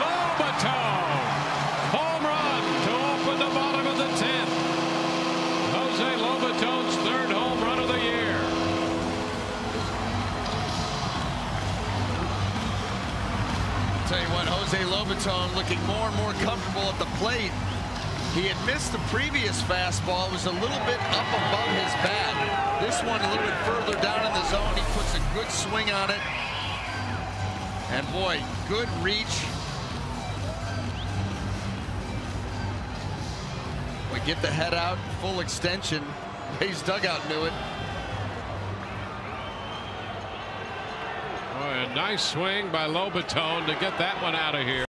Lobaton. Home run to open the bottom of the 10th. Jose Lobaton's third home run of the year. I'll tell you what, Jose Lobaton looking more and more comfortable at the plate. He had missed the previous fastball. It was a little bit up above his bat. This one a little bit further down in the zone. He puts a good swing on it. And boy, good reach We get the head out, full extension. Rays dugout knew it. Boy, a nice swing by Lobaton to get that one out of here.